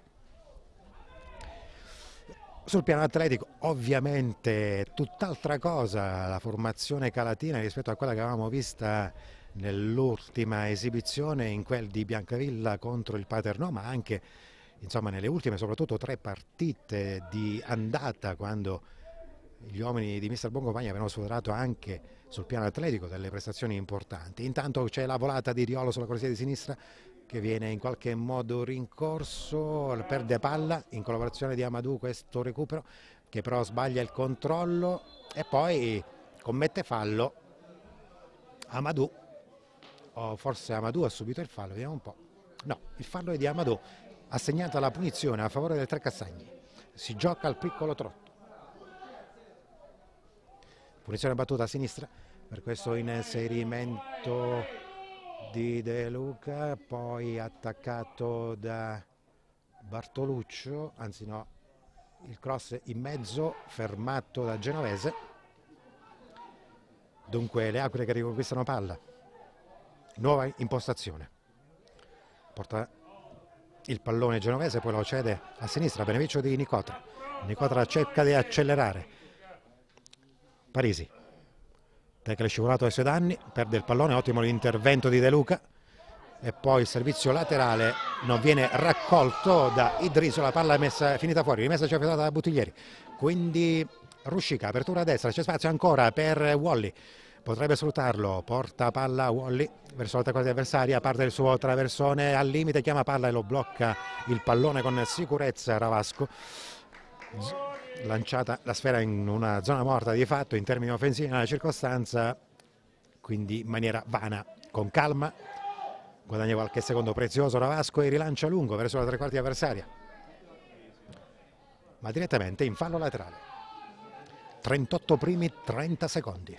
A: Sul piano atletico ovviamente tutt'altra cosa la formazione calatina rispetto a quella che avevamo vista nell'ultima esibizione in quel di Biancavilla contro il Paternò ma anche insomma, nelle ultime soprattutto tre partite di andata quando gli uomini di Mister Boncompagni avevano superato anche sul piano atletico delle prestazioni importanti. Intanto c'è la volata di Riolo sulla corsia di sinistra che viene in qualche modo rincorso, perde palla in collaborazione di Amadou questo recupero che però sbaglia il controllo e poi commette fallo Amadou o forse Amadou ha subito il fallo, vediamo un po'. No, il fallo è di Amadou, assegnata la punizione a favore del Tre Castagni. Si gioca al piccolo trotto. Punizione battuta a sinistra per questo inserimento di De Luca, poi attaccato da Bartoluccio, anzi no, il cross in mezzo, fermato da Genovese. Dunque le Aquile che riconquistano palla. Nuova impostazione. Porta il pallone genovese, poi lo cede a sinistra, beneficio di Nicotra. Nicotra cerca di accelerare Parisi. Tecla scivolato ai suoi danni, perde il pallone, ottimo l'intervento di De Luca e poi il servizio laterale non viene raccolto da Idriso, la palla è messa, finita fuori, rimessa cioè da Buttiglieri. Quindi Ruscica, apertura a destra, c'è spazio ancora per Wally. Potrebbe sfruttarlo, porta palla Wally verso l'altra quasi avversaria, parte il suo traversone al limite, chiama palla e lo blocca il pallone con sicurezza Ravasco lanciata la sfera in una zona morta di fatto in termini offensivi nella circostanza, quindi in maniera vana, con calma, guadagna qualche secondo prezioso Ravasco e rilancia lungo verso la tre quarti avversaria, ma direttamente in fallo laterale. 38 primi, 30 secondi.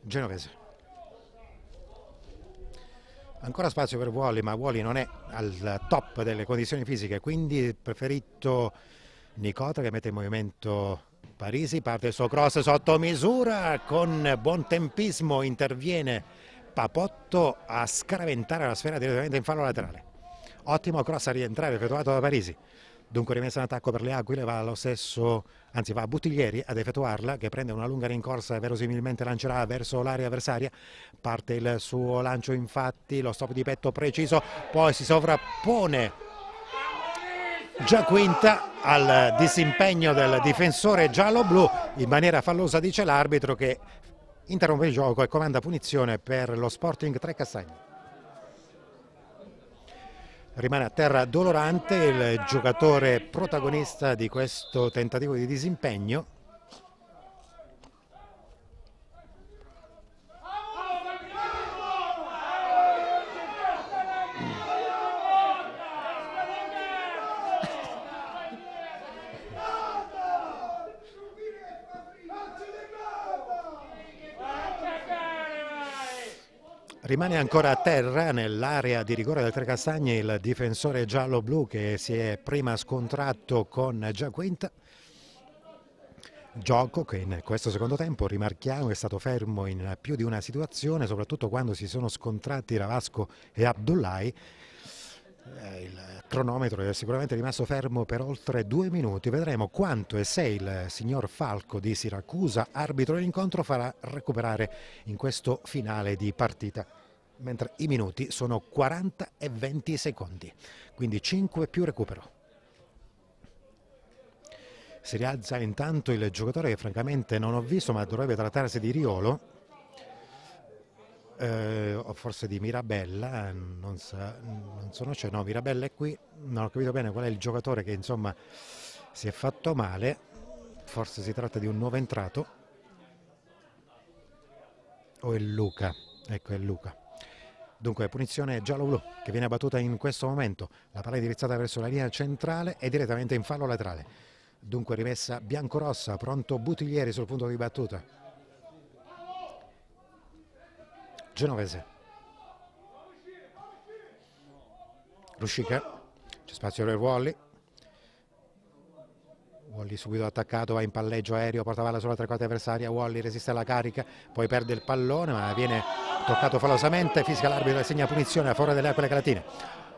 A: Genovese. Ancora spazio per Wally, ma Wally non è al top delle condizioni fisiche, quindi preferito Nicota che mette in movimento Parisi, parte il suo cross sotto misura, con buon tempismo interviene Papotto a scaraventare la sfera direttamente in fallo laterale. Ottimo cross a rientrare effettuato da Parisi. Dunque rimessa in attacco per le Aquile, va lo stesso, anzi va a Buttiglieri ad effettuarla che prende una lunga rincorsa e verosimilmente lancerà verso l'area avversaria. Parte il suo lancio infatti, lo stop di petto preciso, poi si sovrappone già quinta al disimpegno del difensore giallo-blu in maniera fallosa dice l'arbitro che interrompe il gioco e comanda punizione per lo Sporting Tre Castagni. Rimane a terra Dolorante, il giocatore protagonista di questo tentativo di disimpegno. Rimane ancora a terra nell'area di rigore del Trecastagni il difensore giallo-blu che si è prima scontrato con Giaquinta. Gioco che in questo secondo tempo, rimarchiamo, è stato fermo in più di una situazione, soprattutto quando si sono scontrati Ravasco e Abdullahi. Il cronometro è sicuramente rimasto fermo per oltre due minuti. Vedremo quanto e se il signor Falco di Siracusa, arbitro dell'incontro, farà recuperare in questo finale di partita. Mentre i minuti sono 40 e 20 secondi, quindi 5 più recupero. Si rialza intanto il giocatore che francamente non ho visto, ma dovrebbe trattarsi di Riolo eh, o forse di Mirabella, non, sa, non sono c'è, no Mirabella è qui, non ho capito bene qual è il giocatore che insomma si è fatto male, forse si tratta di un nuovo entrato o è Luca, ecco è Luca. Dunque punizione giallo-blu che viene battuta in questo momento, la palla è indirizzata verso la linea centrale e direttamente in fallo laterale. Dunque rimessa biancorossa, pronto Buttiglieri sul punto di battuta. Genovese. Ruscica, c'è spazio per Wally. Wally subito attaccato, va in palleggio aereo, porta palla sulla tre quarti avversaria, Wally resiste alla carica, poi perde il pallone ma viene toccato falosamente, fisca l'arbitro e segna punizione a favore delle Aquile Calatine.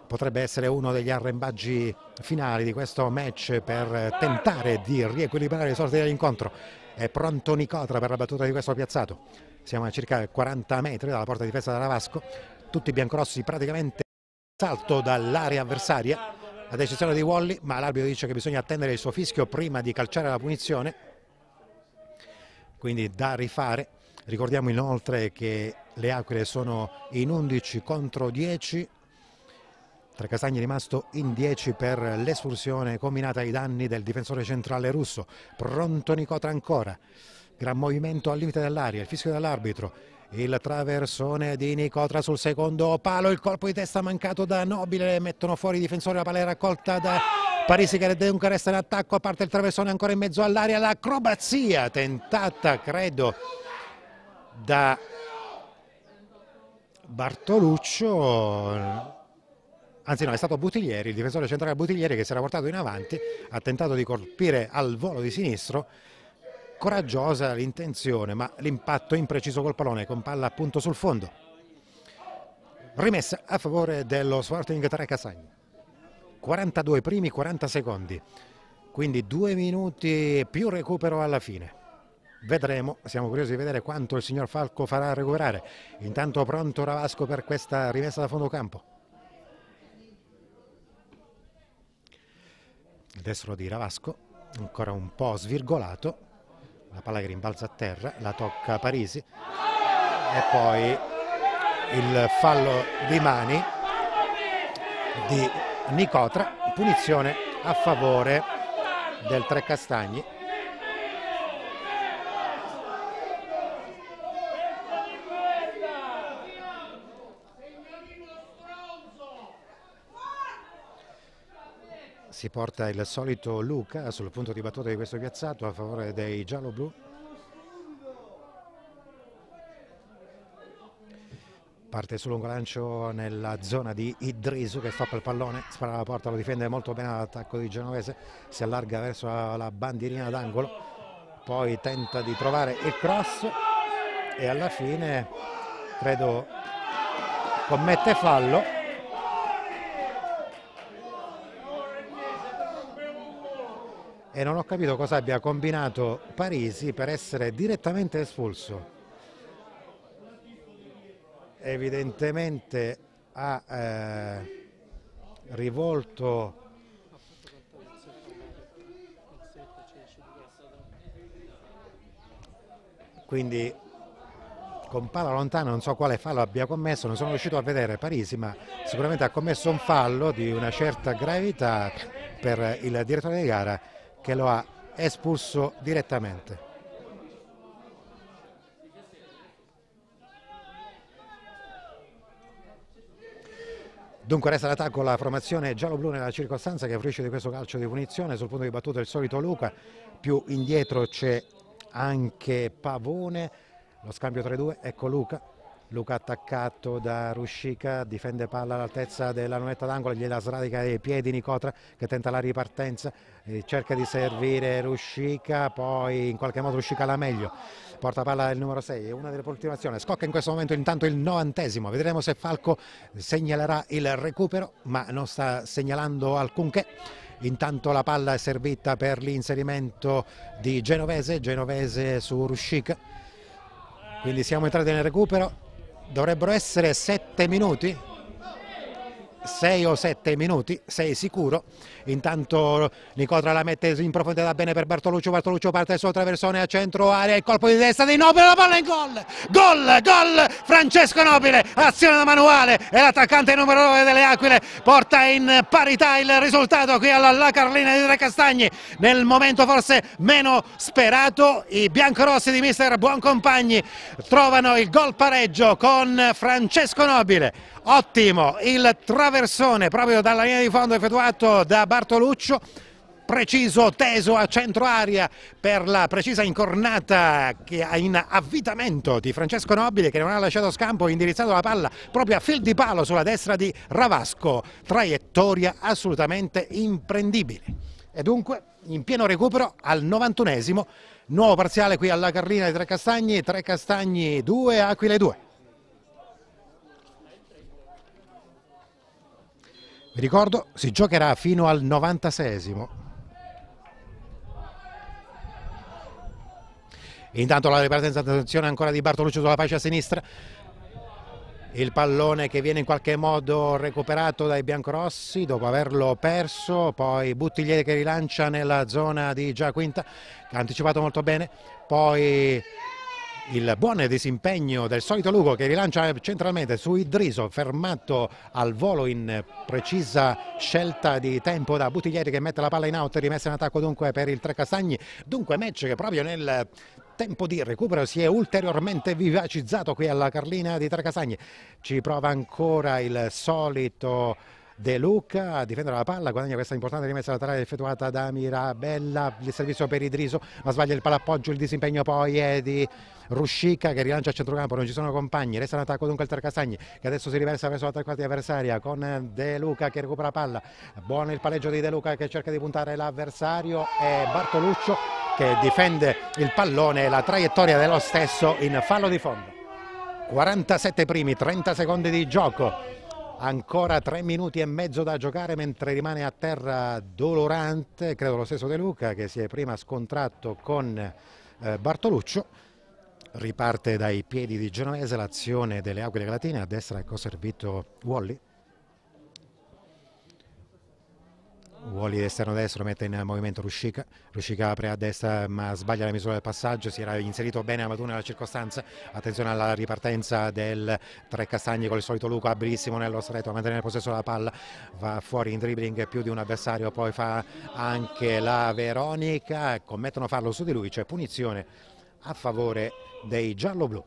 A: Potrebbe essere uno degli arrembaggi finali di questo match per tentare di riequilibrare i sorti dell'incontro. È pronto Nicotra per la battuta di questo piazzato. Siamo a circa 40 metri dalla porta di difesa della Vasco, tutti biancorossi praticamente salto dall'area avversaria, ad eccezione di Wally, ma l'arbitro dice che bisogna attendere il suo fischio prima di calciare la punizione, quindi da rifare. Ricordiamo inoltre che le Aquile sono in 11 contro 10, Trecastagni è rimasto in 10 per l'espulsione combinata ai danni del difensore centrale russo. Pronto Nicotra ancora gran movimento al limite dell'aria, il fischio dell'arbitro, il traversone di Nicotra sul secondo palo, il colpo di testa mancato da Nobile, mettono fuori i difensori, la palla è raccolta da Parisi che dunque resta in attacco, a parte il traversone ancora in mezzo all'aria, l'acrobazia tentata credo da Bartoluccio anzi no, è stato Buttiglieri, il difensore centrale Buttiglieri che si era portato in avanti, ha tentato di colpire al volo di sinistro coraggiosa l'intenzione, ma l'impatto impreciso col pallone con palla appunto sul fondo. Rimessa a favore dello Sporting 3 Casagni. 42 primi, 40 secondi, quindi due minuti più recupero alla fine. Vedremo, siamo curiosi di vedere quanto il signor Falco farà recuperare. Intanto pronto Ravasco per questa rimessa da fondo campo. Il destro di Ravasco, ancora un po' svirgolato, la palla che rimbalza a terra, la tocca Parisi e poi il fallo di mani di Nicotra, punizione a favore del Tre Castagni. Si porta il solito Luca sul punto di battuta di questo piazzato a favore dei giallo-blu. Parte sul lungo lancio nella zona di Idrisu che stoppa il pallone, spara la porta, lo difende molto bene l'attacco di Genovese, si allarga verso la bandierina d'angolo, poi tenta di trovare il cross e alla fine credo commette fallo e non ho capito cosa abbia combinato Parisi per essere direttamente espulso. Evidentemente ha eh, rivolto quindi con palla lontana non so quale fallo abbia commesso, non sono riuscito a vedere Parisi, ma sicuramente ha commesso un fallo di una certa gravità per il direttore di gara che lo ha espulso direttamente. Dunque resta l'attacco la formazione giallo-blu nella circostanza che fruisce di questo calcio di punizione. Sul punto di battuta il solito Luca, più indietro c'è anche Pavone, lo scambio 3-2, ecco Luca, Luca attaccato da Ruscica, difende palla all'altezza della lunetta d'angolo, gliela sradica ai piedi Nicotra che tenta la ripartenza, cerca di servire Ruscica, poi in qualche modo Ruscica la meglio, porta palla il numero 6, una delle ultimazioni, scocca in questo momento intanto il novantesimo, vedremo se Falco segnalerà il recupero, ma non sta segnalando alcunché. Intanto la palla è servita per l'inserimento di Genovese, Genovese su Ruscica. Quindi siamo entrati nel recupero, dovrebbero essere sette minuti 6 o 7 minuti, 6 sicuro. Intanto Nicotra la mette in profondità bene per Bartoluccio, Bartoluccio parte sul traversone a centro area, il colpo di testa di Nobile, la palla in gol, gol, gol, Francesco Nobile, azione da manuale e l'attaccante numero 9 delle Aquile porta in parità il risultato qui alla Carlina di Tre Castagni, nel momento forse meno sperato i biancorossi di mister Buoncompagni trovano il gol pareggio con Francesco Nobile. Ottimo il traversone proprio dalla linea di fondo effettuato da Bartoluccio preciso, teso a centro aria per la precisa incornata in avvitamento di Francesco Nobile che non ha lasciato scampo, indirizzato la palla proprio a fil di palo sulla destra di Ravasco, traiettoria assolutamente imprendibile. E dunque in pieno recupero al 91esimo, nuovo parziale qui alla Carlina di Tre Castagni, Tre Castagni 2, Aquile 2. Vi ricordo, si giocherà fino al 96esimo. Intanto la ripartenza, attenzione ancora di Bartoluccio sulla pace a sinistra. Il pallone che viene in qualche modo recuperato dai biancorossi dopo averlo perso, poi Buttigliere che rilancia nella zona di Giaquinta, che ha anticipato molto bene, poi il buon disimpegno del solito Lugo che rilancia centralmente su Idriso fermato al volo in precisa scelta di tempo da Buttiglieri che mette la palla in out rimessa in attacco dunque per il Tre Castagni. Dunque match che proprio nel tempo di recupero si è ulteriormente vivacizzato qui alla Carlina di Tre Castagni. Ci prova ancora il solito De Luca a difendere la palla, guadagna questa importante rimessa laterale effettuata da Mirabella, il servizio per Idriso, ma sbaglia il palappoggio, il disimpegno poi è di Ruscica che rilancia a centrocampo, non ci sono compagni, resta in attacco dunque il Tercastagni che adesso si riversa verso la tre quarti avversaria con De Luca che recupera palla, buono il palleggio di De Luca che cerca di puntare l'avversario e Bartoluccio che difende il pallone e la traiettoria dello stesso in fallo di fondo. 47 primi, 30 secondi di gioco ancora tre minuti e mezzo da giocare mentre rimane a terra Dolorante, credo lo stesso De Luca che si è prima scontrato con eh, Bartoluccio, riparte dai piedi di Genovese l'azione delle Aquile Galatine, a destra ecco servito Wally. Wally esterno destro mette in movimento Ruscica, Ruscica apre a destra ma sbaglia la misura del passaggio, si era inserito bene Amadou nella circostanza, attenzione alla ripartenza del Tre Castagni con il solito Luca, abilissimo nello stretto a mantenere possesso della palla, va fuori in dribbling più di un avversario, poi fa anche la Veronica, commettono farlo su di lui, c'è punizione a favore dei giallo-blu.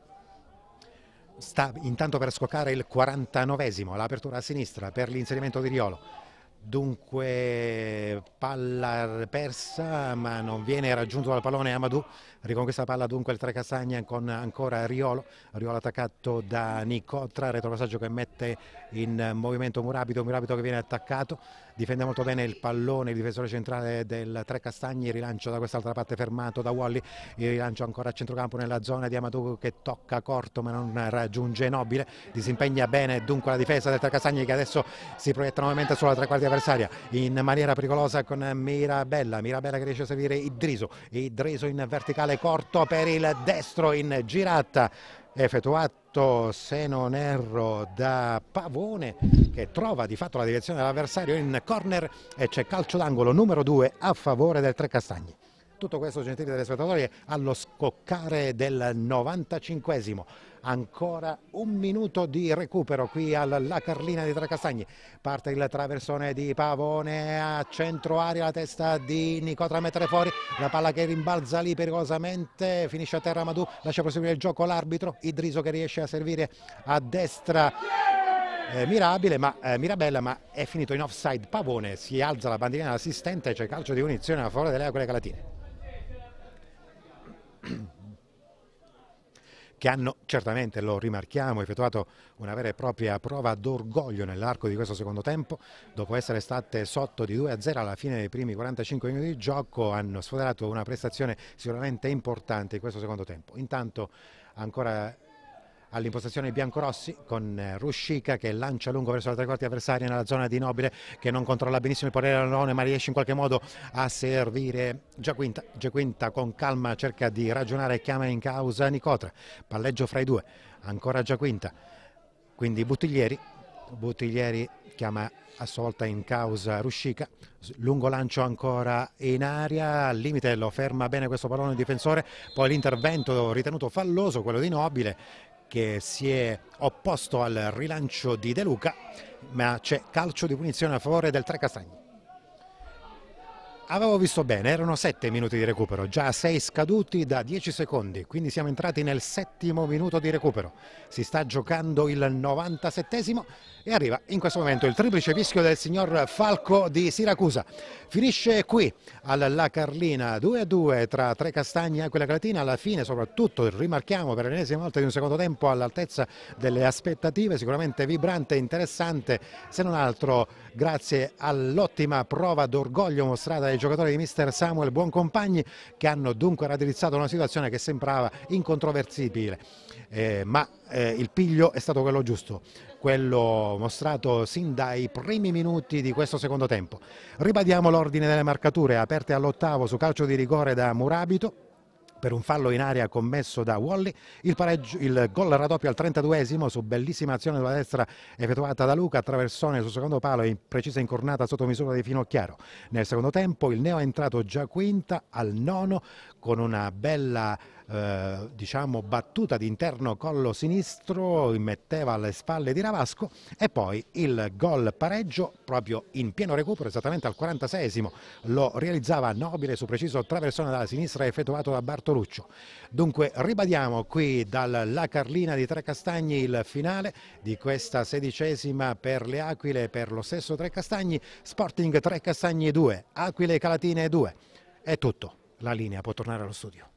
A: Sta intanto per scoccare il 49esimo, l'apertura a sinistra per l'inserimento di Riolo Dunque palla persa ma non viene raggiunto dal pallone Amadou, riconquista palla dunque il Tre Castagna con ancora Riolo, Riolo attaccato da Nicotra, retropassaggio che mette in movimento Murabito, Murabito che viene attaccato, difende molto bene il pallone, il difensore centrale del Tre Castagni, rilancio da quest'altra parte fermato da Wally, il rilancio ancora a centrocampo nella zona di Amadou che tocca corto ma non raggiunge Nobile, disimpegna bene dunque la difesa del Tre Castagni che adesso si proietta nuovamente sulla tre quarti avversaria in maniera pericolosa con Mirabella, Mirabella che riesce a servire Idriso, Idriso in verticale corto per il destro in girata effettuato se non erro da Pavone che trova di fatto la direzione dell'avversario in corner e c'è calcio d'angolo numero 2 a favore del Tre Castagni. Tutto questo, gentili telespettatori, allo scoccare del 95esimo. Ancora un minuto di recupero qui alla Carlina di Tracastagni. Parte il traversone di Pavone a centro aria, la testa di Nicotra a mettere fuori. La palla che rimbalza lì pericolosamente, finisce a terra Madù, lascia proseguire il gioco l'arbitro. Idriso che riesce a servire a destra. Eh, mirabile, ma, eh, Mirabella, ma è finito in offside. Pavone si alza la bandierina dell'assistente, c'è calcio di punizione a favore delle Aquile Calatine. Che hanno certamente, lo rimarchiamo, effettuato una vera e propria prova d'orgoglio nell'arco di questo secondo tempo, dopo essere state sotto di 2-0 alla fine dei primi 45 minuti di gioco, hanno sfoderato una prestazione sicuramente importante in questo secondo tempo. Intanto ancora all'impostazione biancorossi con eh, Ruscica che lancia lungo verso la tre quarti avversaria nella zona di Nobile che non controlla benissimo il potere dell'Alone ma riesce in qualche modo a servire Giaquinta. Giaquinta con calma cerca di ragionare e chiama in causa Nicotra. Palleggio fra i due, ancora Giaquinta. Quindi Buttiglieri, Buttiglieri chiama a sua volta in causa Ruscica, lungo lancio ancora in aria, al limite lo ferma bene questo pallone il difensore, poi l'intervento ritenuto falloso, quello di Nobile, che si è opposto al rilancio di De Luca, ma c'è calcio di punizione a favore del Tre Castagni. Avevo visto bene, erano 7 minuti di recupero, già 6 scaduti da 10 secondi, quindi siamo entrati nel settimo minuto di recupero. Si sta giocando il 97esimo e arriva in questo momento il triplice fischio del signor Falco di Siracusa. Finisce qui alla Carlina 2-2 tra Tre Castagni e Aquila Calatina, alla fine soprattutto rimarchiamo per l'ennesima volta di un secondo tempo all'altezza delle aspettative, sicuramente vibrante e interessante, se non altro grazie all'ottima prova d'orgoglio mostrata dai giocatori di mister Samuel Buoncompagni che hanno dunque raddrizzato una situazione che sembrava incontroversibile, eh, ma eh, il piglio è stato quello giusto quello mostrato sin dai primi minuti di questo secondo tempo. Ribadiamo l'ordine delle marcature aperte all'ottavo su calcio di rigore da Murabito per un fallo in aria commesso da Wally, il, il gol raddoppio al 32esimo su bellissima azione sulla destra effettuata da Luca, traversone sul secondo palo in precisa incornata sotto misura di Finocchiaro. Nel secondo tempo il Neo è entrato già quinta al nono con una bella eh, diciamo battuta di interno collo sinistro, metteva alle spalle di Ravasco e poi il gol pareggio proprio in pieno recupero esattamente al 46esimo lo realizzava Nobile su preciso traversone dalla sinistra effettuato da Bartoluccio. Dunque ribadiamo qui dalla Carlina di Tre Castagni il finale di questa sedicesima per le Aquile per lo stesso Tre Castagni, Sporting Tre Castagni 2, Aquile Calatine 2. È tutto, la linea può tornare allo studio.